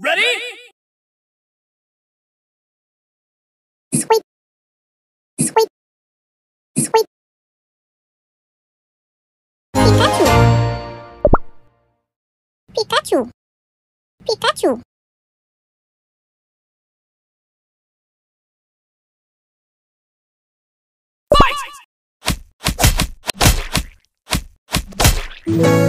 Ready? sweet, sweet, sweet. Pikachu, Pikachu, Pikachu. Fight!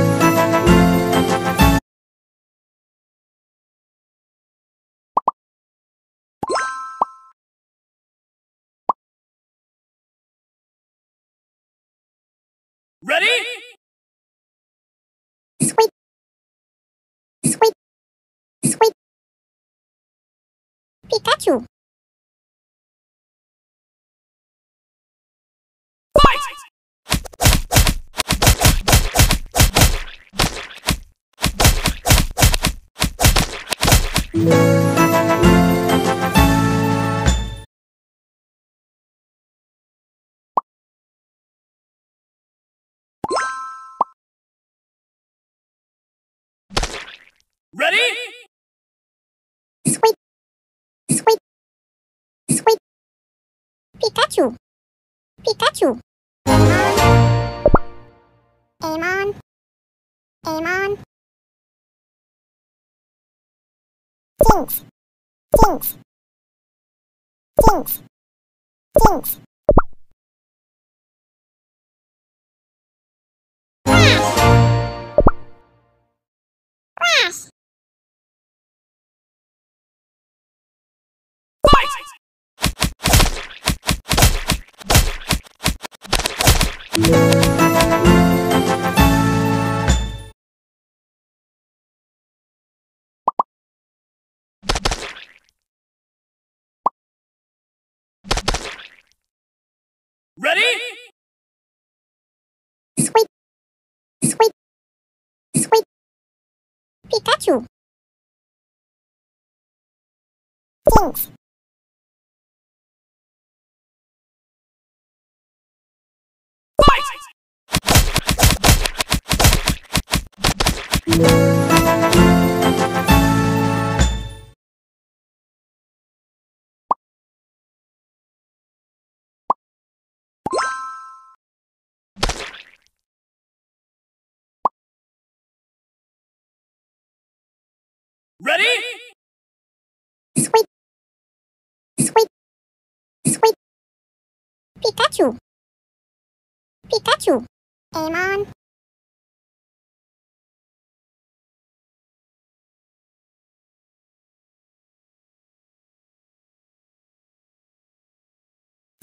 Ready? sweet, sweet, sweet. Pikachu, Ready? sweet, sweet, sweet. Pikachu, Pikachu. Amon, Amon. Jinx, Jinx, Jinx, Jinx. Ready? sweet, sweet, sweet. Pikachu. Jinx, Ready? sweet, sweet, sweet. Pikachu. Pikachu. Amon.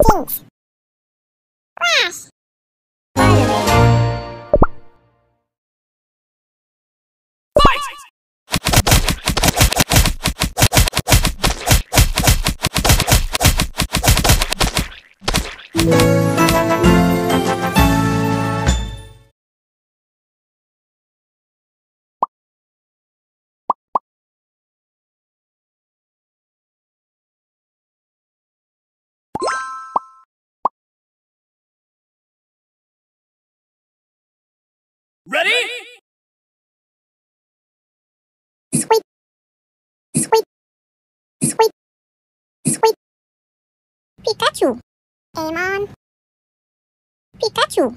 Jinx. Ready? Sweet, sweet, sweet, sweet. Pikachu. Amon. Pikachu.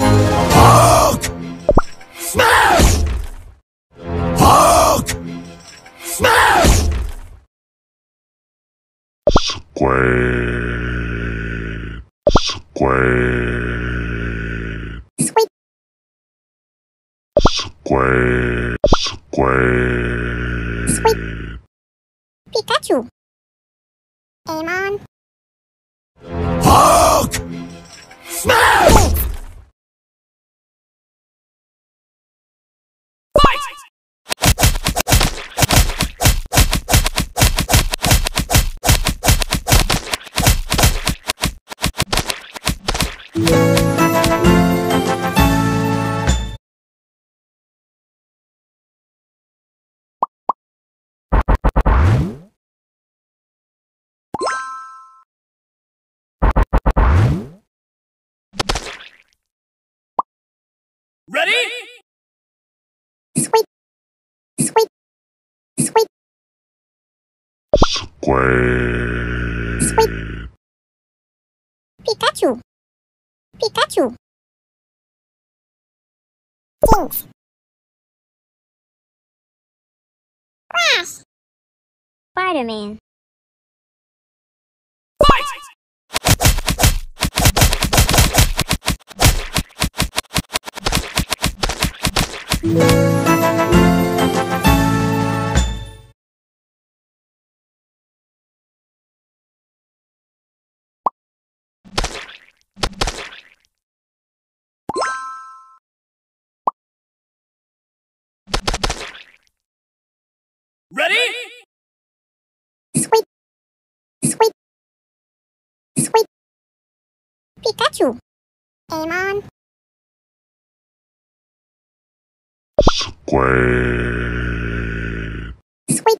Hulk! Smash! Hulk! Smash! Square. Square. Sweet, Square. Squid. Pikachu. Pikachu. Jinx. Crash. Spider-Man. Pikachu. Amon. Squid. Sweet.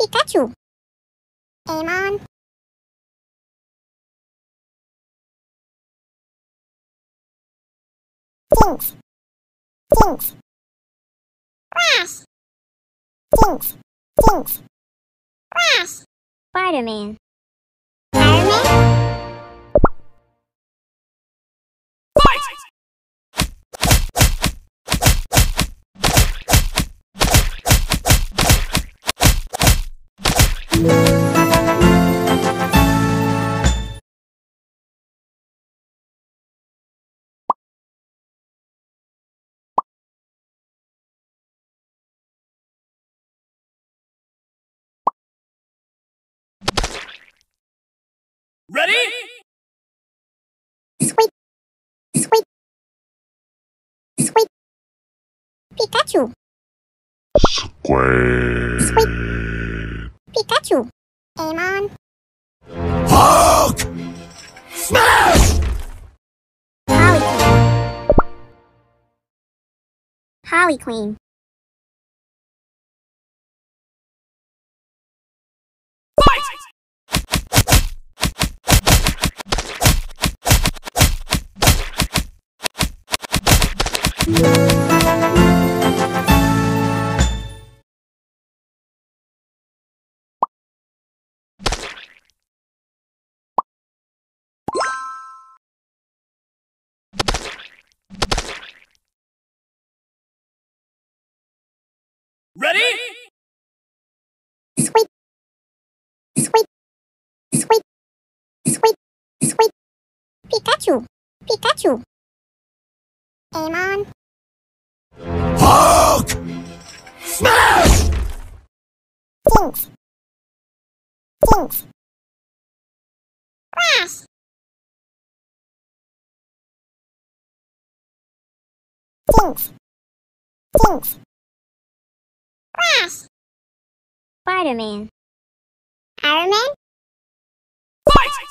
Pikachu. Amon. Jinx. Jinx. Crash. Jinx. Jinx. Crash. Spider-Man. Spider-Man. Pikachu. Squid. Pikachu. Amon. Hulk! Smash! Holly Queen. Holly Queen. Fight! Ready? Sweet. Sweet. Sweet. Sweet. Sweet. Pikachu. Pikachu. Amon. Hulk! Smash! Jinx. Jinx. Crash. Jinx. Jinx. Spider-Man. Iron Man? What?